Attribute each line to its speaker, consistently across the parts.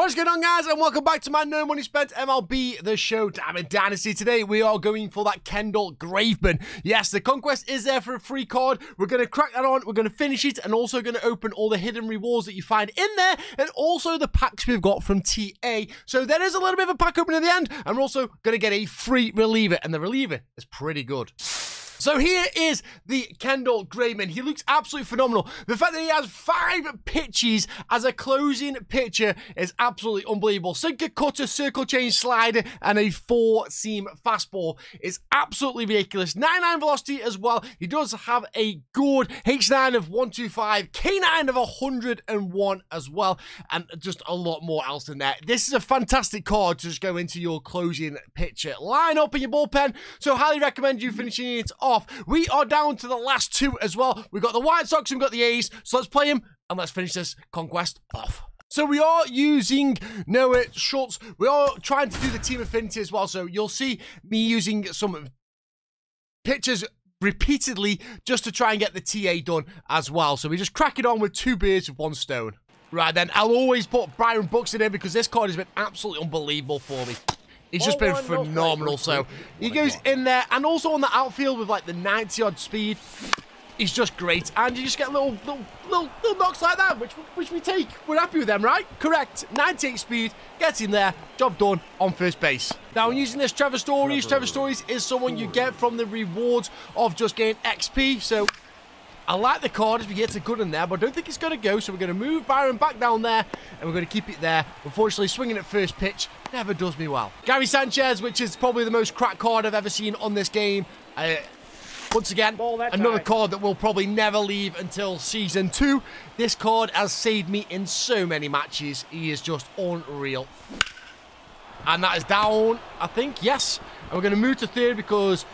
Speaker 1: What's going on, guys? And welcome back to my No Money Spent MLB The Show Diamond Dynasty. Today, we are going for that Kendall Graveman. Yes, the Conquest is there for a free card. We're going to crack that on. We're going to finish it and also going to open all the hidden rewards that you find in there and also the packs we've got from TA. So there is a little bit of a pack opening at the end. And we're also going to get a free reliever. And the reliever is pretty good. So here is the Kendall Graveman. He looks absolutely phenomenal. The fact that he has five pitches as a closing pitcher is absolutely unbelievable. Sinker, cutter, circle change, slider, and a four-seam fastball is absolutely ridiculous. 99 velocity as well. He does have a good H9 of 125, K9 of 101 as well, and just a lot more else than that. This is a fantastic card to just go into your closing pitcher line up in your bullpen. So highly recommend you finishing it off off. We are down to the last two as well. We've got the White Sox and we've got the A's. So let's play them and let's finish this conquest off. So we are using Noah Schultz. We are trying to do the team affinity as well. So you'll see me using some pictures repeatedly just to try and get the TA done as well. So we just crack it on with two birds with one stone. Right then, I'll always put Byron Buxton in here because this card has been absolutely unbelievable for me. He's just been phenomenal. So he goes in there, and also on the outfield with like the 90 odd speed. He's just great, and you just get little, little, little, little knocks like that, which which we take. We're happy with them, right? Correct. 98 speed, gets in there, job done on first base. Now, I'm using this Trevor Stories, Trevor Stories is someone you get from the rewards of just getting XP. So I like the card as we get a good in there, but I don't think it's going to go. So we're going to move Byron back down there, and we're going to keep it there. Unfortunately, swinging at first pitch never does me well. Gary Sanchez, which is probably the most cracked card I've ever seen on this game. Uh, once again, another card that will probably never leave until Season 2. This card has saved me in so many matches. He is just unreal. And that is down, I think, yes. And we're going to move to third because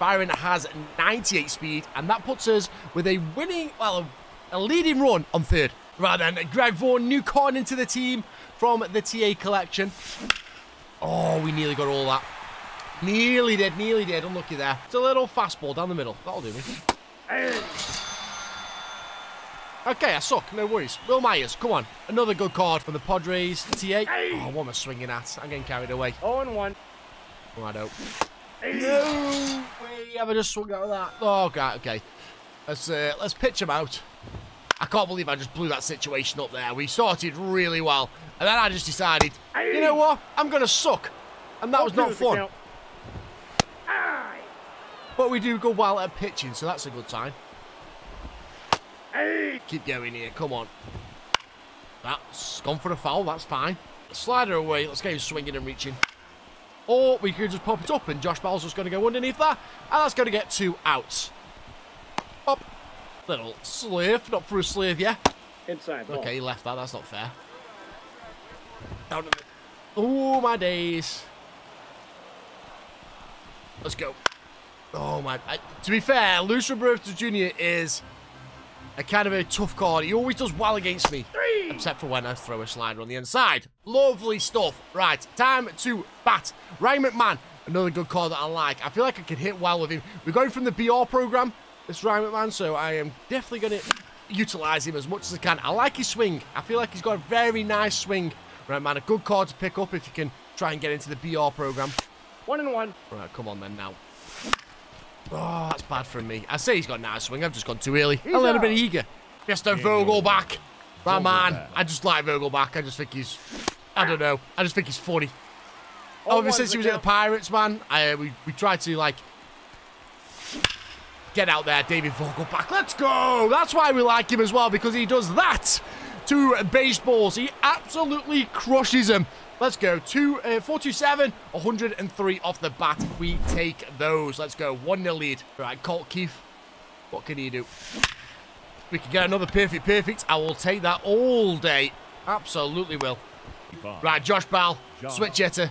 Speaker 1: Byron has 98 speed, and that puts us with a winning, well, a, leading run on third. Right then, Greg Vaughn, new card into the team from the TA collection. Oh, we nearly got all that. Nearly did, nearly did. Unlucky there. It's a little fastball down the middle. That'll do me. Okay, I suck. No worries. Wil Myers, come on. Another good card from the Padres. TA. Oh, what am I swinging at? I'm getting carried away.
Speaker 2: 0 and 1.
Speaker 1: Oh, I don't. No way have I just swung out of that. Oh, God, okay. Let's, uh, let's pitch him out. I can't believe I just blew that situation up there. We started really well. And then I just decided, you know what? I'm going to suck. And that was not fun. But we do go well at pitching, so that's a good sign. Keep going here. Come on. That's gone for a foul. That's fine. Slider away. Let's get him swinging and reaching. Or we could just pop it up and Josh Bell's just going to go underneath that. And that's going to get two outs. Up. Little slave. Not for a slave, yeah?
Speaker 2: Inside. Ball.
Speaker 1: Okay, he left that. That's not fair. Down. Oh, my days. Let's go. Oh, my... I, to be fair, Luis Roberto Jr. is a kind of a tough card. He always does well against me.
Speaker 2: Three.
Speaker 1: Except for when I throw a slider on the inside. Lovely stuff. Right, time to bat. Ryan McMahon, another good card that I like. I feel like I could hit well with him. We're going from the BR program, this Ryan McMahon, so I am definitely going to utilize him as much as I can. I like his swing. I feel like he's got a very nice swing. Right, man, a good card to pick up if you can try and get into the BR program.
Speaker 2: One and one.
Speaker 1: Right, come on then now. Oh, that's bad for me. I say he's got a nice swing. I've just gone too early.
Speaker 2: He's
Speaker 1: a little
Speaker 2: out.
Speaker 1: bit eager. Mr. Vogelbach. Right, man. I just like Vogelbach. I just think he's... I don't know. I just think he's funny.
Speaker 2: Oh,
Speaker 1: Ever
Speaker 2: one
Speaker 1: since he was
Speaker 2: again.
Speaker 1: at the Pirates, man, I, uh, we, we tried to, like... Get out there, David Vogelbach. Let's go! That's why we like him as well, because he does that to baseballs. He absolutely crushes them. Let's go. Two, uh, 427, 103 off the bat. We take those. Let's go. 1 0 lead. Right, Colt Keith. What can he do? We can get another perfect perfect. I will take that all day. Absolutely will. Right, Josh Bell. Switch hitter.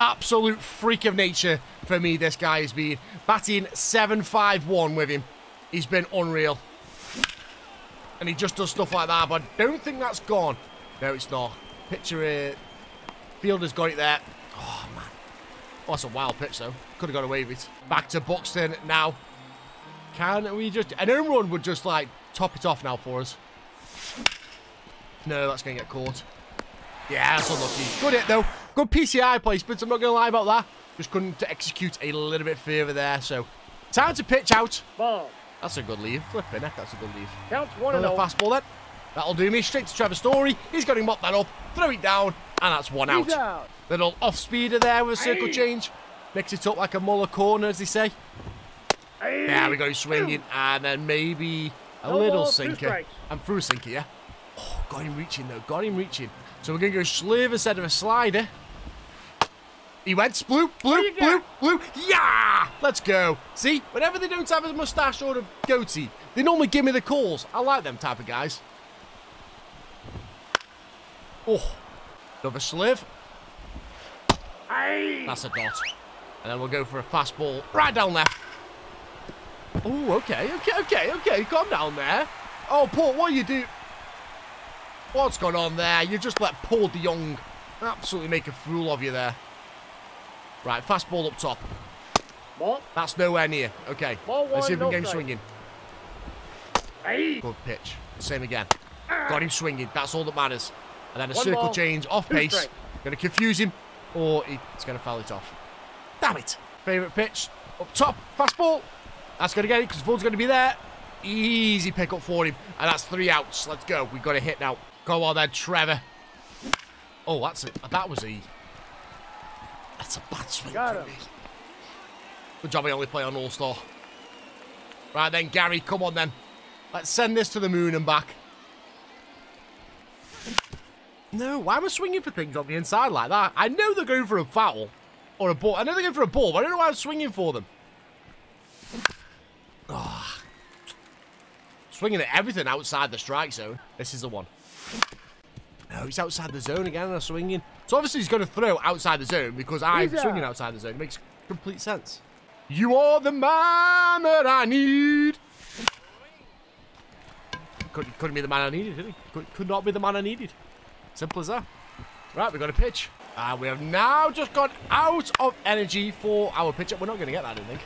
Speaker 1: Absolute freak of nature for me, this guy has been. Batting 7-5-1 with him. He's been unreal. And he just does stuff like that, but I don't think that's gone. No, it's not. Pitcher, uh, fielder's got it there. Oh, man. Oh, that's a wild pitch, though. Could have got away with it. Back to Buxton now. Can we just... An home run would just, like, top it off now for us. No, that's going to get caught. Yeah, that's unlucky. Good hit, though. Good PCI placement. I'm not going to lie about that. Just couldn't execute a little bit further there. So, time to pitch out.
Speaker 2: Ball.
Speaker 1: That's a good leave. Flipping heck, that's a good leave.
Speaker 2: Counts one and
Speaker 1: Another
Speaker 2: oh.
Speaker 1: fastball then. That'll do me. Straight to Trevor Story. He's got him mop that up. Throw it down. And that's one out.
Speaker 2: Out.
Speaker 1: Little off-speeder there with a circle
Speaker 2: Aye.
Speaker 1: change. Mix it up like a Muller corner, as they say.
Speaker 2: Hey.
Speaker 1: Yeah, we go, swinging. And then maybe a
Speaker 2: No
Speaker 1: little
Speaker 2: ball,
Speaker 1: sinker. I'm through a sinker, yeah? Oh, got him reaching, though. Got him reaching. So we're going to go slurve instead of a slider. He went blue, blue,
Speaker 2: you
Speaker 1: blue, blue. Yeah! Let's go. See, whenever they don't have a mustache or a goatee, they normally give me the calls. I like them type of guys. Oh, another.
Speaker 2: Hey.
Speaker 1: That's a dot. And then we'll go for a fastball right down left. Oh, okay, okay, okay, okay. Calm down there. Oh, Paul, what you do? What's going on there? You just let Paul DeJong absolutely make a fool of you there. Right, fastball up top.
Speaker 2: What?
Speaker 1: That's nowhere near. Okay,
Speaker 2: Ball
Speaker 1: let's see if we can get him swinging.
Speaker 2: Hey.
Speaker 1: Good pitch. Same again. Got him swinging. That's all that matters. And then a
Speaker 2: One
Speaker 1: circle
Speaker 2: ball,
Speaker 1: change off pace.
Speaker 2: strikes.
Speaker 1: Going to confuse him, or he's going to foul it off. Damn it. Favourite pitch. Up top. Fastball. That's going to get it because the ball's going to be there. Easy pickup for him. And that's three outs. Let's go. We've got a hit now. Go on then, Trevor. Oh, that's a, that was a... That's a bad swing
Speaker 2: Got him.
Speaker 1: Good job I only play on All-Star. Right then, Gary, come on then. Let's send this to the moon and back. No, why am I swinging for things on the inside like that? I know they're going for a foul. Or a ball. I know they're going for a ball, but I don't know why I'm swinging for them. Ah. Swinging at everything outside the strike zone. This is the one. No, he's outside the zone again and I'm swinging. So obviously he's going to throw outside the zone because I'm
Speaker 2: He's
Speaker 1: swinging
Speaker 2: out.
Speaker 1: outside the zone. It makes complete sense. You are the man that I need. Couldn't, couldn't be the man I needed, did he? Could, could not be the man I needed. Simple as that. Right, we've got a pitch. And we have now just got out of energy for our pitcher. We're not going to get that, I don't think.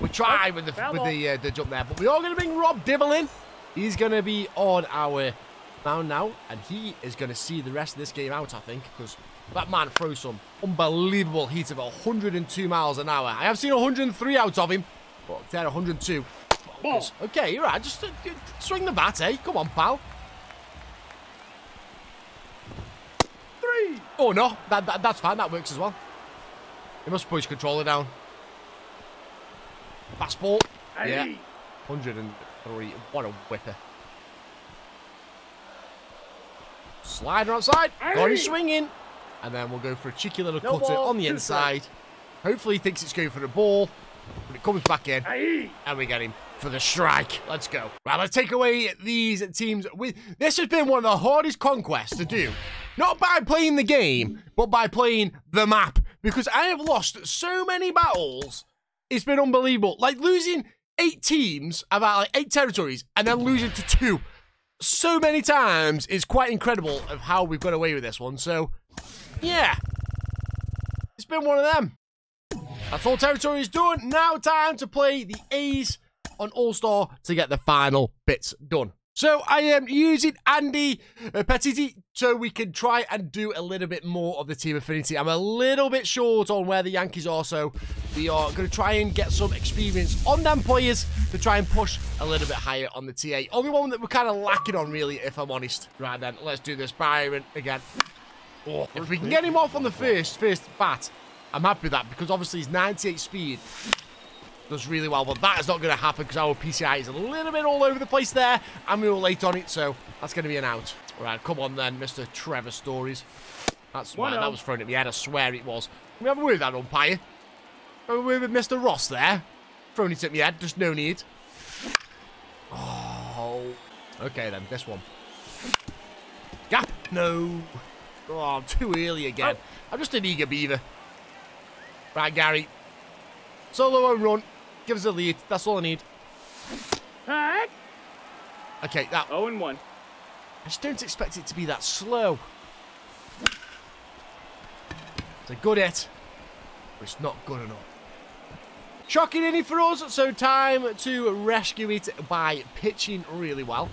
Speaker 1: We tried with the with the uh, the jump there, but we are going to bring Rob Dibble in. He's going to be on our mound now, and he is going to see the rest of this game out, I think, because that man throws some unbelievable heat of 102 miles an hour. I have seen 103 out of him, but they're 102.
Speaker 2: Ball.
Speaker 1: Okay, you're right. Just uh, swing the bat, eh? Come on, pal. Oh no, that, that that's fine. That works as well. He must push controller down. Fastball. Yeah, 103. What a whipper. Slider outside. Got him swinging. And then we'll go for a cheeky little
Speaker 2: No
Speaker 1: cutter on the inside. Hopefully he thinks it's going for the ball. But it comes back in.
Speaker 2: Hey.
Speaker 1: And we get him for the strike. Let's go. Right, let's take away these teams. With This has been one of the hardest conquests to do. Not by playing the game, but by playing the map. Because I have lost so many battles. It's been unbelievable. Like losing eight teams, about like eight territories, and then losing to two. So many times is quite incredible of how we've got away with this one. So, yeah. It's been one of them. That's all territory is done. Now time to play the A's on All-Star to get the final bits done. So I am using Andy uh, Pettitte so we can try and do a little bit more of the team affinity. I'm a little bit short on where the Yankees are, so we are going to try and get some experience on them players to try and push a little bit higher on the TA. Only one that we're kind of lacking on, really, if I'm honest. Right then, let's do this. Byron again. Oh, if we can get him off on the first, first bat, I'm happy with that because obviously he's 98 speed. Does really well, but that is not going to happen because our PCI is a little bit all over the place there, and we were late on it, so that's going to be an out. All right, come on then, Mr. Trevor Stories. That's well, that was thrown at me head. I swear it was. Can we have a word with that umpire? Have a word with Mr. Ross there. Thrown it at me head, just no need. Oh, okay then, this one. Gap, no. Oh, too early again.
Speaker 2: Oh.
Speaker 1: I'm just an eager beaver. Right, Gary. Solo home run. Give us a lead. That's all I need. Okay, that.
Speaker 2: Oh and one.
Speaker 1: I just don't expect it to be that slow. It's a good hit, but it's not good enough. Shocking inning for us, so time to rescue it by pitching really well.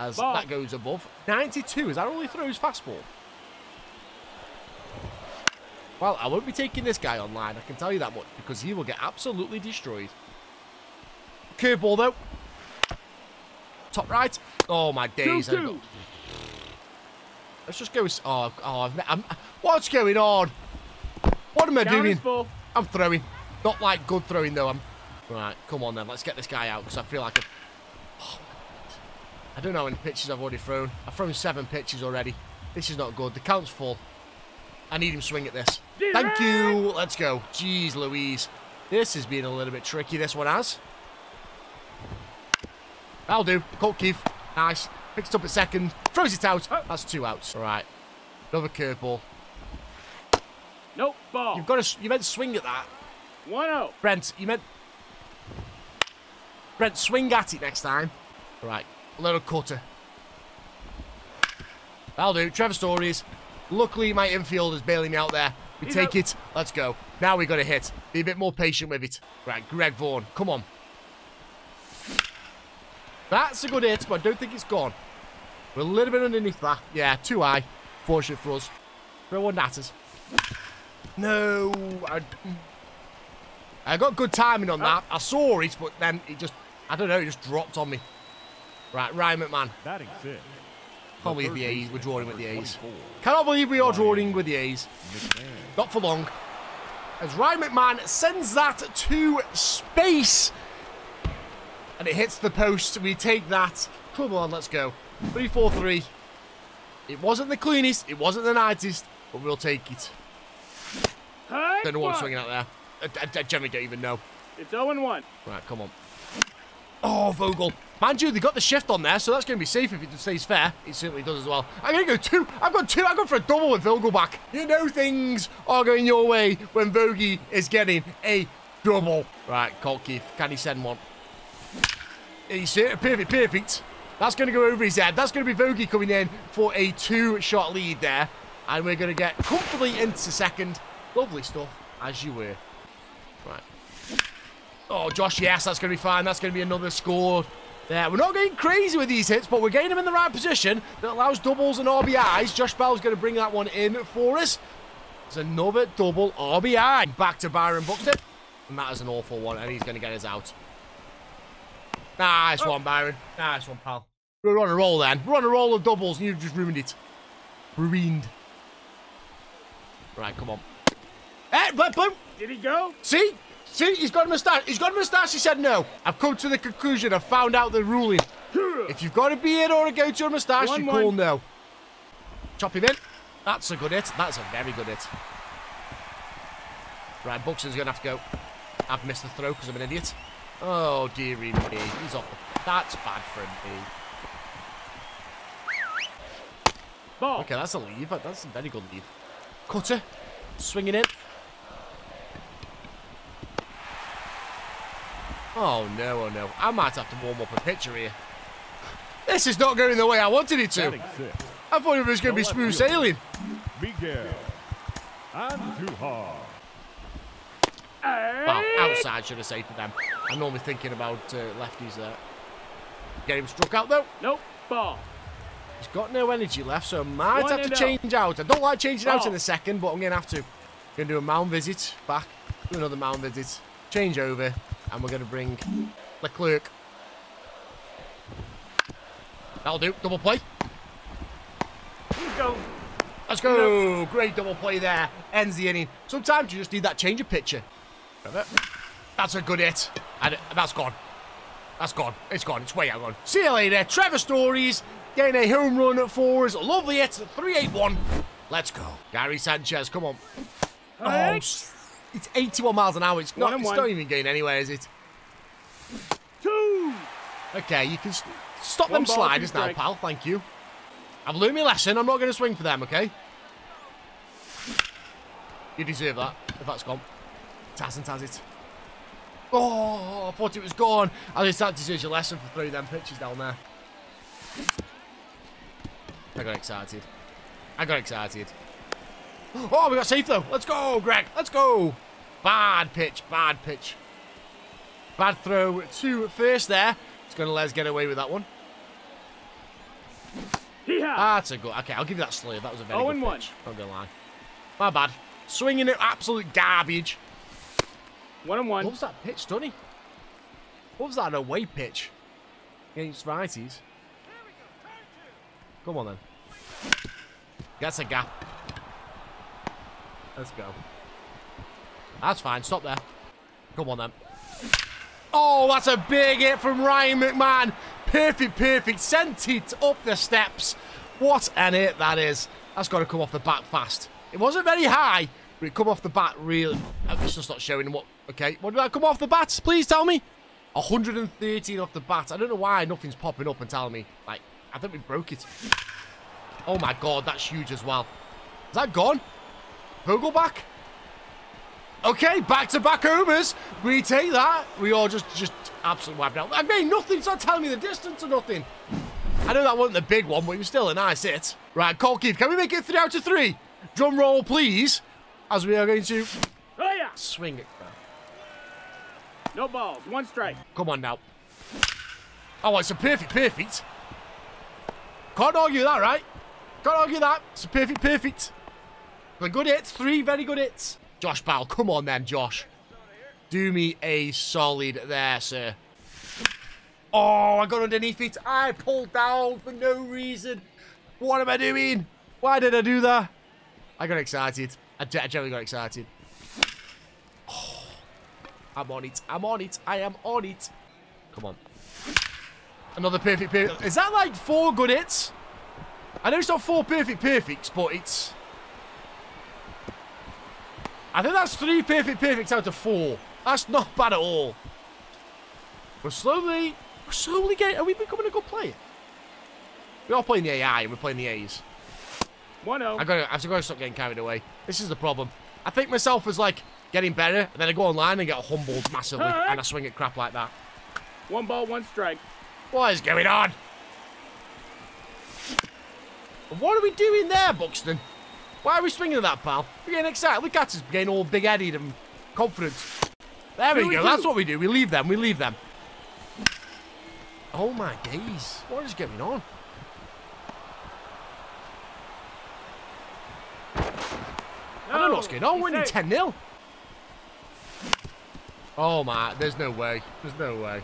Speaker 1: As
Speaker 2: Ball.
Speaker 1: that goes above. 92, is that all he throws fastball? Well, I won't be taking this guy online, I can tell you that much, because he will get absolutely destroyed. Curveball, though. Top right. Oh, my days.
Speaker 2: Two,
Speaker 1: I've got- Let's just go... with- Oh, oh I've, I'm, what's going on? What am I
Speaker 2: Count
Speaker 1: doing? I'm throwing. Not like good throwing, though. I'm... Right, come on, then. Let's get this guy out, because I feel like... i Oh, I don't know how many pitches I've already thrown. I've thrown seven pitches already. This is not good. The count's full. I need him swing at this. Thank you. Let's go. Jeez Louise. This has been a little bit tricky, this one has. That'll do. Colt Keith. Nice. Picks it up at second. Throws it out. Oh. That's two outs. All right. Another curveball.
Speaker 2: Nope. Ball.
Speaker 1: You've got to. You meant swing at that.
Speaker 2: 1 0.
Speaker 1: Brent, you meant... Brent, swing at it next time. Right, A little cutter. That'll do. Trevor Stories. Luckily, my infield is bailing me out there. We
Speaker 2: He's
Speaker 1: take
Speaker 2: out.
Speaker 1: it. Let's go. Now we got to hit. Be a bit more patient with it. Right, Greg Vaughn. Come on. That's a good hit, but I don't think it's gone. We're a little bit underneath that. Yeah, too high. Fortunate for us. Throw one natters. No. I, I got good timing on that. I saw it, but then it just, I don't know, it just dropped on me. Right, Ryan McMahon.
Speaker 3: Batting six.
Speaker 1: Can't believe the A's. We're drawing with the A's. Cannot believe we are drawing with the A's. Not for long. As Ryan McMahon sends that to space. And it hits the post. We take that. Come on, let's go. 3 4 3. It wasn't the cleanest. It wasn't the nicest. But we'll take it. Don't know what I'm swinging out there. I, I, I generally don't even know.
Speaker 2: It's 0 1.
Speaker 1: Right, come on. Oh, Vogel. Mind you, they got the shift on there, so that's going to be safe if it stays fair. It certainly does as well. I'm going to go two. I've got two. I've gone for a double with Vogelbach. You know things are going your way when Vogie is getting a double. Right, Colt Keith. Can he send one? He's perfect, perfect. That's going to go over his head. That's going to be Vogie coming in for a two-shot lead there. And we're going to get comfortably into second. Lovely stuff, as you were. Oh, Josh, yes, that's going to be fine. That's going to be another score. There, we're not getting crazy with these hits, but we're getting them in the right position that allows doubles and RBIs. Josh Bell's going to bring that one in for us. There's another double RBI. Back to Byron Buxton. And that is an awful one, and he's going to get us out. Nice one, Byron. Nice one, pal. We're on a roll then. We're on a roll of doubles, and you've just ruined it. Ruined. Right, come on. Hey, but, but,
Speaker 2: Did he go?
Speaker 1: See? See? He's got a moustache. He's got a moustache. He said no. I've come to the conclusion. I've found out the ruling. If you've got a beard or a goatee or a moustache, you call no. Chop him in. That's a good hit. That's a very good hit. Right, Buxton's going to have to go. I've missed the throw because I'm an idiot. Oh, dearie me. He's off. That's bad for me. Eh?
Speaker 2: Ball.
Speaker 1: Okay, that's a leave. That's a very good leave. Cutter. Swinging it. Oh, no, oh, no. I might have to warm up a pitcher here. This is not going the way I wanted it to. I thought it was going to be smooth sailing.
Speaker 3: Miguel. And too hard.
Speaker 1: Well, outside, should I say, for them. I'm normally thinking about uh, lefties there. Get him struck out, though.
Speaker 2: Nope. Ball.
Speaker 1: He's got no energy left, so I might
Speaker 2: One
Speaker 1: have to
Speaker 2: out.
Speaker 1: change out. I don't like changing out
Speaker 2: Oh.
Speaker 1: in a second, but I'm going to have to. Going to do a mound visit back. Do another mound visit. Change over. And we're going to bring Leclerc. That'll do. Double play.
Speaker 2: He's go.
Speaker 1: Let's go. Great double play there. Ends the inning. Sometimes you just need that change of pitcher. That's a good hit. And that's gone. That's gone. It's gone. It's way out gone. See you later. Trevor Stories getting a home run for us. Lovely hit. 3-8-1. Let's go. Gary Sanchez, come on. Oh, it's 81 miles an hour. It's not,
Speaker 2: and
Speaker 1: it's
Speaker 2: one.
Speaker 1: not even going anywhere, is it?
Speaker 2: Two.
Speaker 1: Okay, you can stop
Speaker 2: One
Speaker 1: them sliders now, pal. Thank you. I've learned my lesson. I'm not going to swing for them, okay? You deserve that, if that's gone. It hasn't, has it? Oh, I thought it was gone. I just that deserves your lesson for throwing them pitches down there. I got excited. I got excited. Oh, we got safe though. Let's go, Greg. Let's go. Bad pitch, bad pitch. Bad throw to first there. It's going to let us get away with that one.
Speaker 2: He has.
Speaker 1: That's a good. Okay, I'll give you that slave. That was a very
Speaker 2: Oh,
Speaker 1: good
Speaker 2: and one.
Speaker 1: pitch. Not gonna lie. My bad. Swinging it, absolute garbage.
Speaker 2: One and one.
Speaker 1: What was that pitch, doesn't he? Loves that away pitch against righties. Come on then. That's a gap. Let's go. That's fine. Stop there. Come on then. Oh, that's a big hit from Ryan McMahon. Perfect, perfect. Sent it up the steps. What an hit that is. That's got to come off the bat fast. It wasn't very high, but it come off the bat really. Oh, it's just not showing what. Okay, what did that come off the bat? Please tell me. 113 off the bat. I don't know why nothing's popping up and telling me. Like, I think we broke it. Oh my god, that's huge as well. Is that gone? Vogelbach? Okay, back-to-back homers. We take that. We all just, just absolutely wiped out. I mean, nothing's not telling me the distance or nothing. I know that wasn't the big one, but it was still a nice hit. Right, Colt Keith, can we make it three out of three? Drum roll, please. As we are going to
Speaker 2: Oh
Speaker 1: swing it.
Speaker 2: No balls. One strike.
Speaker 1: Come on now. Oh, it's a perfect, perfect. Can't argue that, right? Can't argue that. It's a perfect, perfect. The good hits. Three very good hits. Josh Bell, come on then, Josh. Do me a solid there, sir. Oh, I got underneath it. I pulled down for no reason. What am I doing? Why did I do that? I got excited. I generally got excited. Oh, I'm on it. I'm on it. I am on it. Come on. Another perfect perfect. Is that like four good hits? I know it's not four perfect perfects, but it's... I think that's three perfect perfects out of four. That's not bad at all. We're slowly... We're slowly getting... Are we becoming a good player? We're all playing the AI and we're playing the A's.
Speaker 2: One oh.
Speaker 1: I gotta, I've got to stop getting carried away. This is the problem. I think myself as like getting better, and then I go online and get humbled massively, and I swing at crap like that.
Speaker 2: One ball. One strike.
Speaker 1: What is going on? What are we doing there, Buxton? Why are we swinging at that, pal? We're getting excited. Look at us getting all big-headed and confident. There we
Speaker 2: we
Speaker 1: go.
Speaker 2: do?
Speaker 1: That's what we do. We leave them. We leave them. Oh my days. What is going on? I don't know what's going on. We're winning 10 0. Oh my, there's no way. There's no way.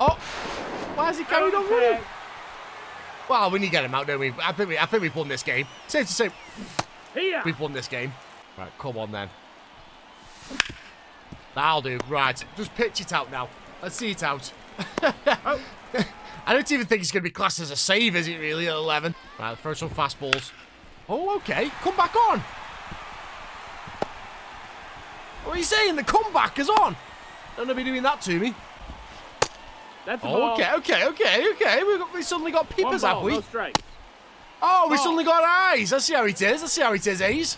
Speaker 1: Oh! Why is he carried on running? Well, we need to get him out, don't we? I think we, I think we've won this game. Safe to say,
Speaker 2: Here.
Speaker 1: we've won this game. Right, come on then. That'll do. Right, just pitch it out now. Let's see it out.
Speaker 2: Oh.
Speaker 1: I don't even think it's going to be classed as a save, is it really, at 11? Right, throw some fastballs. Oh, okay. Come back on. What are you saying? The comeback is on. Don't be doing that to me.
Speaker 2: That's
Speaker 1: Oh, okay, okay, okay, okay. We, got, we suddenly got peepers,
Speaker 2: ball.
Speaker 1: have we?
Speaker 2: No strike.
Speaker 1: Oh, we
Speaker 2: ball.
Speaker 1: suddenly got eyes. Let's see how it is. Let's see how it is.
Speaker 2: Hey,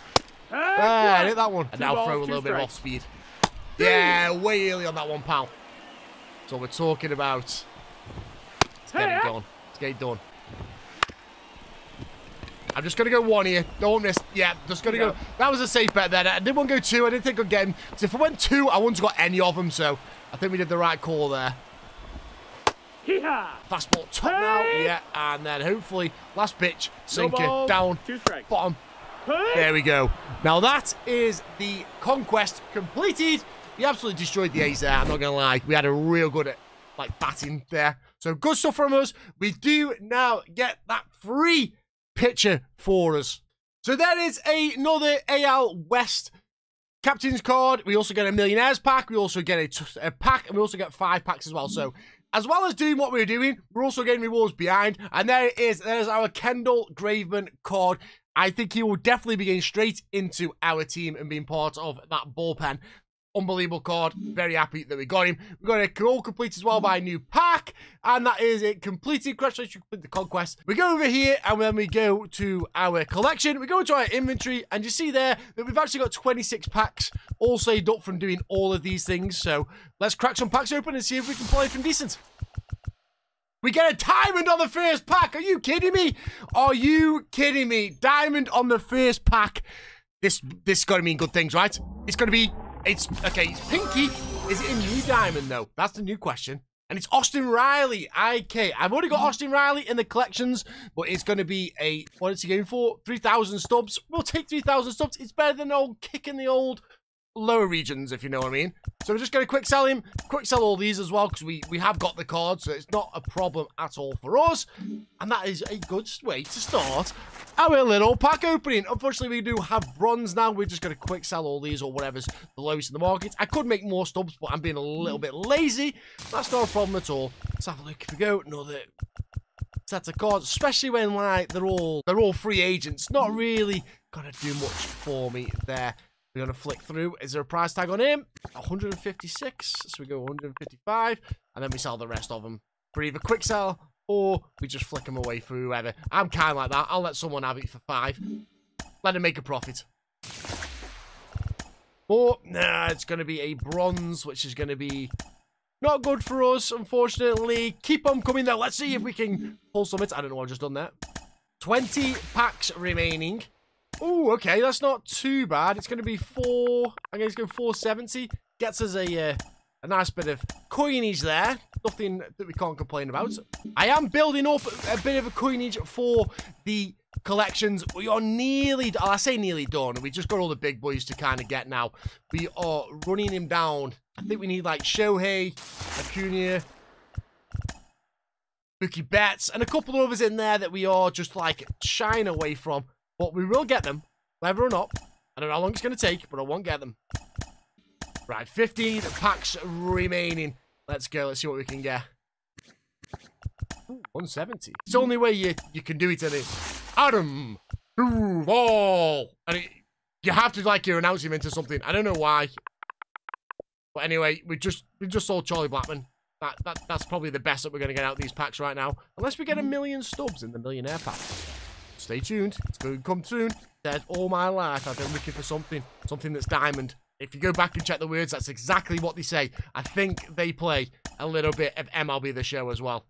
Speaker 1: Ah,
Speaker 2: one.
Speaker 1: hit that one. And
Speaker 2: Two
Speaker 1: now
Speaker 2: balls,
Speaker 1: throw a little bit of off speed. Yeah, way early on that one, pal. That's what we're talking about. Let's get
Speaker 2: Hey,
Speaker 1: it
Speaker 2: ah.
Speaker 1: done. Let's get it done. I'm just going to go one here. Don't miss. Yeah, just going to
Speaker 2: Yeah.
Speaker 1: go. That was a safe bet there. I didn't want to go two. I didn't think I'd get him. So if I went two, I wouldn't have got any of them. So I think we did the right call there.
Speaker 2: Hee-haw.
Speaker 1: Fastball top now. Yeah, and then hopefully last pitch.
Speaker 2: No
Speaker 1: Sinker
Speaker 2: balls,
Speaker 1: down. Bottom.
Speaker 2: Hey.
Speaker 1: There we go. Now that is the conquest completed. We absolutely destroyed the A's there. I'm not gonna lie. We had a real good at like batting there. So good stuff from us. We do now get that free pitcher for us. So there is another AL West captain's card. We also get a millionaires pack. We also get a, t- a pack, and we also get five packs as well. So as well as doing what we're doing, we're also getting rewards behind. And there it is. There's our Kendall Graveman card. I think he will definitely be getting straight into our team and being part of that bullpen. Unbelievable card. Very happy that we got him. We got a all complete as well by a new pack. And that is it completed. Congratulations, you complete the conquest. We go over here and then we go to our collection. We go to our inventory and you see there that we've actually got 26 packs all saved up from doing all of these things. So let's crack some packs open and see if we can pull anything decent. We get a diamond on the first pack. Are you kidding me? Are you kidding me? Diamond on the first pack. This this is going to mean good things, right? It's going to be. It's okay. It's pinky. Is it a new diamond though? That's the new question. And it's Austin Riley, IK. I've already got Austin Riley in the collections, but it's going to be a, what is he going for? 3,000 stubs. We'll take 3,000 stubs. It's better than old kicking the old lower regions, if you know what I mean. So we're just going to quick sell him, quick sell all these as well, because we, we have got the cards, so it's not a problem at all for us. And that is a good way to start our little pack opening. Unfortunately, we do have bronze now. We're just going to quick sell all these or whatever's the lowest in the market. I could make more stubs, but I'm being a little bit lazy. That's not a problem at all. Let's have a look. If we go, another set of cards, especially when like they're all they're all free agents. Not really gonna do much for me there. We're gonna flick through. Is there a price tag on him? 156. So we go 155, and then we sell the rest of them for either quick sell or we just flick them away for whoever. I'm kind of like that. I'll let someone have it for five. Let him make a profit. Or, nah, it's going to be a bronze, which is going to be not good for us, unfortunately. Keep on coming, though. Let's see if we can pull some. I don't know what I've just done there. 20 packs remaining. Oh, okay, that's not too bad. It's going to be four. I'm going to go 470. Gets us a uh, a nice bit of coinage there. Nothing that we can't complain about. I am building up a bit of a coinage for the collections. We are nearly, oh, I say nearly done. We just got all the big boys to kind of get now. We are running him down. I think we need like Shohei, Acuna, Mookie Betts, and a couple of others in there that we are just like shying away from. But we will get them, whether or not. I don't know how long it's going to take, but I won't get them. Right, 15 packs remaining. Let's go. Let's see what we can get. Ooh, 170. It's the only way you, you can do it, isn't it? Adam Duvall. And it, you have to, like, you're announcing him into something. I don't know why. But anyway, we just we just saw Charlie Blackmon. That, that That's probably the best that we're going to get out of these packs right now. Unless we get a million stubs in the millionaire pack. Stay tuned. It's going to come soon. Said all my life I've been looking for something. Something that's diamond. If you go back and check the words, that's exactly what they say. I think they play a little bit of MLB The Show as well.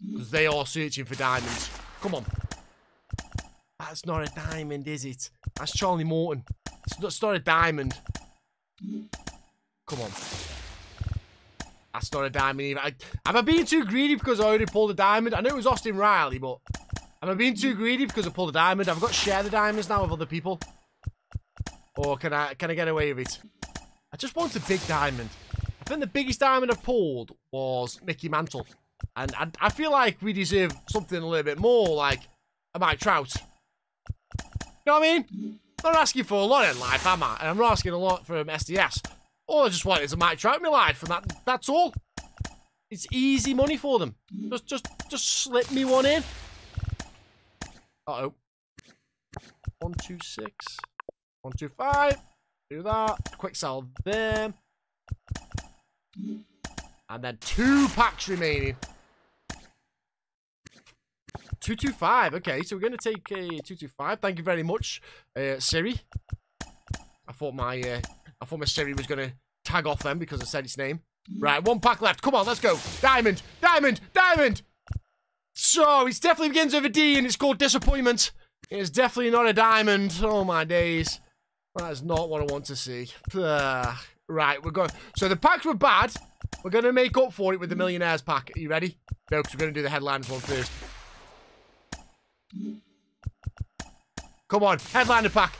Speaker 1: Because they are searching for diamonds. Come on. That's not a diamond, is it? That's Charlie Morton. It's not, it's not a diamond. Come on. That's not a diamond either. I, am I being too greedy because I already pulled a diamond? I know it was Austin Riley, but... Am I being too greedy because I pulled a diamond? I've got to share the diamonds now with other people. Or can I can I get away with it? I just want a big diamond. I think the biggest diamond I've pulled was Mickey Mantle. And I, I feel like we deserve something a little bit more, like a Mike Trout. You know what I mean? I'm not asking for a lot in life, am I? And I'm not asking a lot from SDS. All I just want is a Mike Trout in my life, and that that's all. It's easy money for them. Just just just slip me one in. Uh-oh. One, two, six. One, two, five. Do that. Quick sell them. And then two packs remaining. 225. Okay, so we're going to take a 225. Thank you very much, uh, Siri. I thought my uh, I thought my Siri was going to tag off them because I said its name. Right, one pack left. Come on, let's go. Diamond, diamond, diamond. So, it definitely begins with a D and it's called disappointment. It's definitely not a diamond. Oh, my days. That is not what I want to see. Ugh. Right, we're going. So the packs were bad. We're going to make up for it with the Millionaires pack. Are you ready? No, because we're going to do the headlines one first. Come on, headliner pack.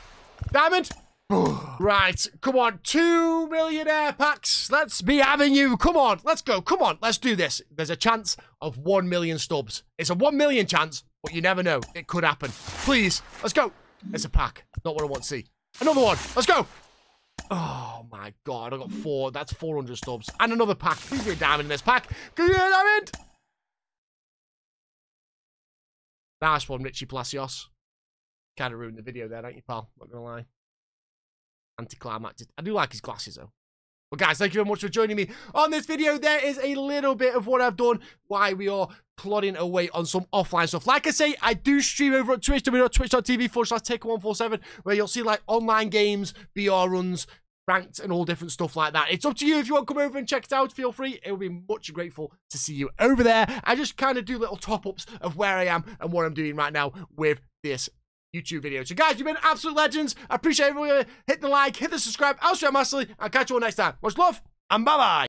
Speaker 1: Diamond. right, come on. Two millionaire packs. Let's be having you. Come on, let's go. Come on, let's do this. There's a chance of one million stubs. It's a one million chance, but you never know. It could happen. Please, let's go. It's a pack. Not what I want to see. Another one. Let's go. Oh my god, I got four. That's 400 stubs. And another pack. Please be a diamond in this pack. Give me a diamond. Nice one, Richie Palacios. Kind of ruined the video there, don't you, pal? Not gonna lie. Anticlimactic. I do like his glasses, though. Well, guys, thank you very much for joining me on this video. There is a little bit of what I've done, why we are plodding away on some offline stuff. Like I say, I do stream over at Twitch, twitch.tv forward slash ticker147, where you'll see like online games, BR runs, ranked, and all different stuff like that. It's up to you if you want to come over and check it out. Feel free. It will be much grateful to see you over there. I just kind of do little top-ups of where I am and what I'm doing right now with this YouTube video. So guys, you've been absolute legends. I appreciate everyone. Hit the like, hit the subscribe. I'll share massively. I'll catch you all next time. Much love and bye bye.